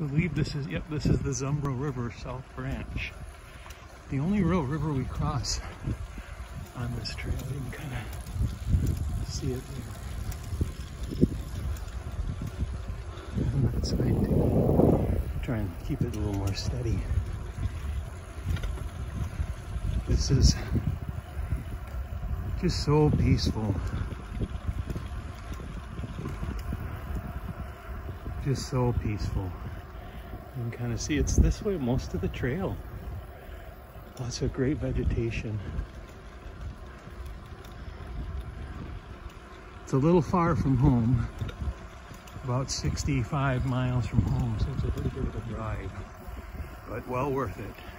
I believe this is, yep, this is the Zumbro River South Branch. The only real river we cross on this trail. You can kind of see it there. On that side too. Try and keep it a little more steady. This is just so peaceful. Just so peaceful. You can kind of see it's this way most of the trail. Lots of great vegetation. It's a little far from home, about 65 miles from home, so it's a little bit of a drive, but well worth it.